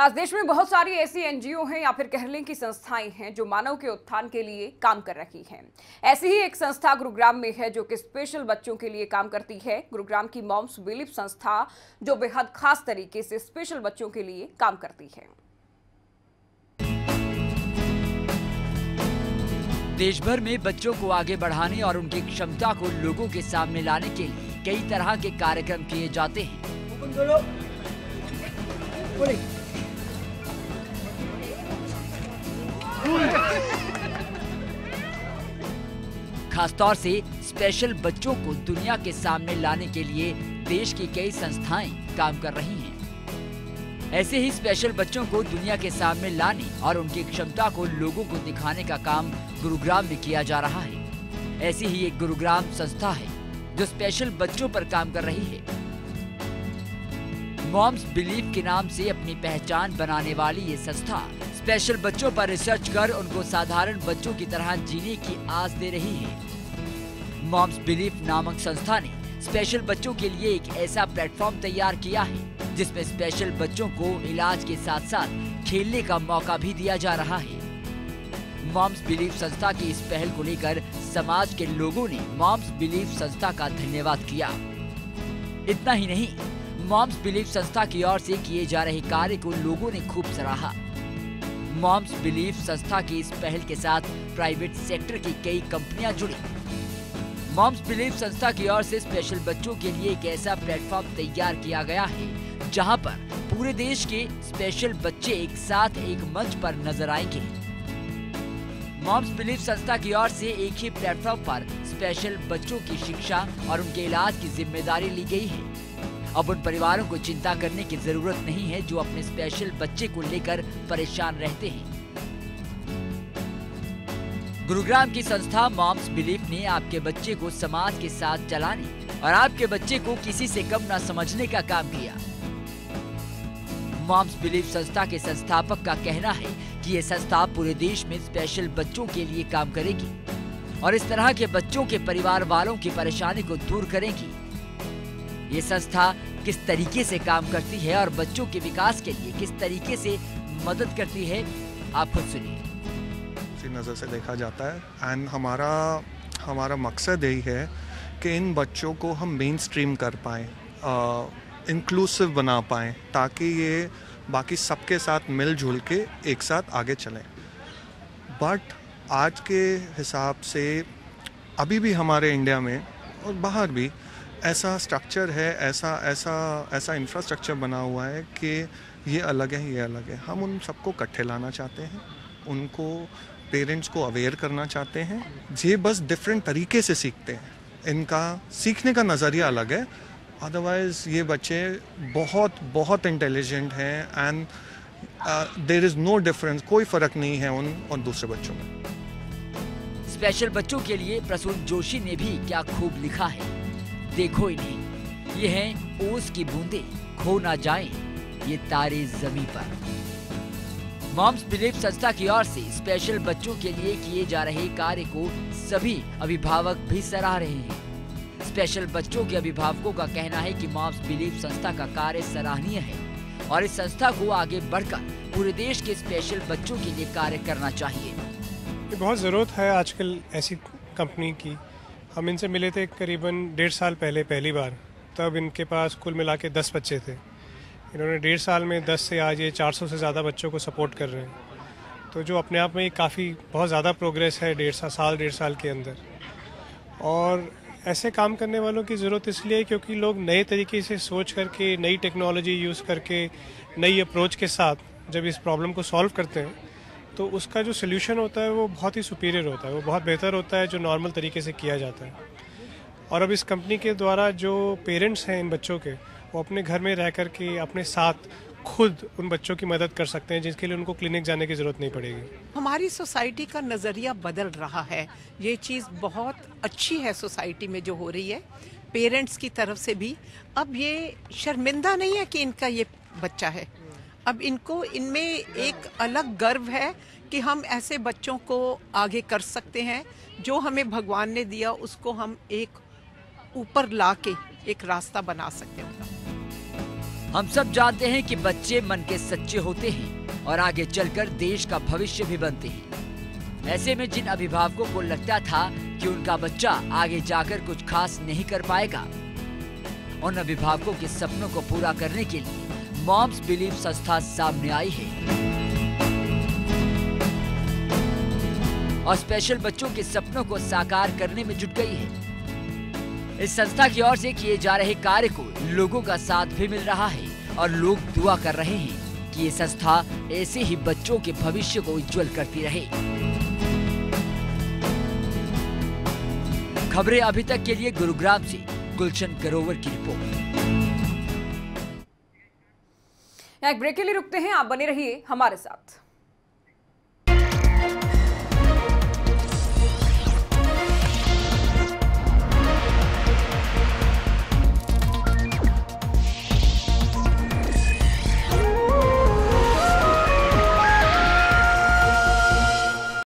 आज देश में बहुत सारी ऐसी एनजीओ हैं या फिर कह लें कि संस्थाएँ हैं जो मानव के उत्थान के लिए काम कर रही हैं। ऐसी ही एक संस्था गुरुग्राम में है जो कि स्पेशल बच्चों के लिए काम करती है। गुरुग्राम की मॉम्स बिलीफ संस्था जो बेहद खास तरीके से स्पेशल बच्चों के लिए काम करती है। देश भर में बच्चों को आगे बढ़ाने और उनकी क्षमता को लोगों के सामने लाने के लिए कई तरह के कार्यक्रम किए जाते हैं। खासतौर से स्पेशल बच्चों को दुनिया के सामने लाने के लिए देश की कई संस्थाएँ काम कर रही हैं। ऐसे ही स्पेशल बच्चों को दुनिया के सामने लाने और उनकी क्षमता को लोगों को दिखाने का काम गुरुग्राम में किया जा रहा है। ऐसी ही एक गुरुग्राम संस्था है, जो स्पेशल बच्चों पर काम कर रही है। मॉम्स बिलीव के नाम से अपनी पहचान बनाने वाली ये संस्था स्पेशल बच्चों पर रिसर्च कर उनको साधारण बच्चों की तरह जीने की आस दे रही है। मॉम्स बिलीफ नामक संस्था ने स्पेशल बच्चों के लिए एक ऐसा प्लेटफॉर्म तैयार किया है, जिसमें स्पेशल बच्चों को इलाज के साथ साथ खेलने का मौका भी दिया जा रहा है। मॉम्स बिलीफ संस्था की इस पहल को लेकर समाज के लोगों ने मॉम्स बिलीफ संस्था का धन्यवाद किया। इतना ही नहीं मॉम्स बिलीफ संस्था की ओर से किए जा रहे कार्य को लोगों ने खूब सराहा। मॉम्स बिलीफ संस्था की इस पहल के साथ प्राइवेट सेक्टर की कई कंपनियाँ जुड़ी। मॉम्स बिलीव संस्था की ओर से स्पेशल बच्चों के लिए एक ऐसा प्लेटफॉर्म तैयार किया गया है, जहाँ पर पूरे देश के स्पेशल बच्चे एक साथ एक मंच पर नज़र आएँगे। मॉम्स बिलीव संस्था की ओर से एक ही प्लेटफॉर्म पर स्पेशल बच्चों की शिक्षा और उनके इलाज की ज़िम्मेदारी ली गई है। अब उन परिवारों को चिंता करने की ज़रूरत नहीं है जो अपने स्पेशल बच्चे को लेकर परेशान रहते हैं। गुरुग्राम की संस्था मॉम्स बिलीफ ने आपके बच्चे को समाज के साथ चलाने और आपके बच्चे को किसी से कम न समझने का काम किया। मॉम्स बिलीफ संस्था के संस्थापक का कहना है कि ये संस्था पूरे देश में स्पेशल बच्चों के लिए काम करेगी और इस तरह के बच्चों के परिवार वालों की परेशानी को दूर करेगी। ये संस्था किस तरीके से काम करती है और बच्चों के विकास के लिए किस तरीके से मदद करती है, आप खुद सुनिए। इसी नज़र से देखा जाता है। एंड हमारा हमारा मकसद यही है कि इन बच्चों को हम मेन स्ट्रीम कर पाएँ इंक्लूसिव बना पाएँ, ताकि ये बाकी सबके साथ मिलजुल के एक साथ आगे चलें। बट आज के हिसाब से अभी भी हमारे इंडिया में और बाहर भी ऐसा स्ट्रक्चर है, ऐसा ऐसा ऐसा इंफ्रास्ट्रक्चर बना हुआ है कि ये अलग है, ये अलग है। हम उन सबको इकट्ठे लाना चाहते हैं, उनको पेरेंट्स को अवेयर करना चाहते हैं ये बस डिफरेंट तरीके से सीखते हैं। इनका सीखने का नज़रिया अलग है। अदरवाइज़ ये बच्चे बहुत बहुत इंटेलिजेंट हैं and there is no difference कोई फ़र्क नहीं है उन और दूसरे बच्चों में। स्पेशल बच्चों के लिए प्रसून जोशी ने भी क्या खूब लिखा है। देखो इन्हें। ये हैं ओस की बूंदे, खो ना जाएँ, ये तारे जमी पर। मॉम्स बिलीव संस्था की ओर से स्पेशल बच्चों के लिए किए जा रहे कार्य को सभी अभिभावक भी सराह रहे हैं। स्पेशल बच्चों के अभिभावकों का कहना है कि मॉम्स बिलीव संस्था का कार्य सराहनीय है और इस संस्था को आगे बढ़कर पूरे देश के स्पेशल बच्चों के लिए कार्य करना चाहिए। बहुत ज़रूरत है आजकल ऐसी कंपनी की। हम इनसे मिले थे करीबन डेढ़ साल पहले, पहली बार। तब इनके पास कुल मिला के दस बच्चे थे। इन्होंने डेढ़ साल में दस से आज ये चार सौ से ज़्यादा बच्चों को सपोर्ट कर रहे हैं। तो जो अपने आप में काफ़ी बहुत ज़्यादा प्रोग्रेस है डेढ़ सा, साल डेढ़ साल के अंदर। और ऐसे काम करने वालों की ज़रूरत इसलिए क्योंकि लोग नए तरीके से सोच करके नई टेक्नोलॉजी यूज़ करके नई अप्रोच के साथ जब इस प्रॉब्लम को सॉल्व करते हैं तो उसका जो सोल्यूशन होता है वो बहुत ही सुपीरियर होता है। वो बहुत बेहतर होता है जो नॉर्मल तरीके से किया जाता है। और अब इस कंपनी के द्वारा जो पेरेंट्स हैं इन बच्चों के वो अपने घर में रह कर के अपने साथ खुद उन बच्चों की मदद कर सकते हैं जिसके लिए उनको क्लिनिक जाने की ज़रूरत नहीं पड़ेगी। हमारी सोसाइटी का नज़रिया बदल रहा है। ये चीज़ बहुत अच्छी है सोसाइटी में जो हो रही है, पेरेंट्स की तरफ़ से भी। अब ये शर्मिंदा नहीं है कि इनका ये बच्चा है। अब इनको, इनमें एक अलग गर्व है कि हम ऐसे बच्चों को आगे कर सकते हैं। जो हमें भगवान ने दिया, उसको हम एक ऊपर ला के एक रास्ता बना सकते हैं। हम सब जानते हैं कि बच्चे मन के सच्चे होते हैं और आगे चलकर देश का भविष्य भी बनते हैं। ऐसे में जिन अभिभावकों को लगता था कि उनका बच्चा आगे जाकर कुछ खास नहीं कर पाएगा, उन अभिभावकों के सपनों को पूरा करने के लिए मॉम्स बिलीव संस्था सामने आई है। और स्पेशल बच्चों के सपनों को साकार करने में जुट गई है। इस संस्था की ओर से किए जा रहे कार्य को लोगों का साथ भी मिल रहा है और लोग दुआ कर रहे हैं कि ये संस्था ऐसे ही बच्चों के भविष्य को उज्जवल करती रहे। खबरें अभी तक के लिए गुरुग्राम से गुलशन गरोवर की रिपोर्ट। एक ब्रेक के लिए रुकते हैं, आप बने रहिए हमारे साथ।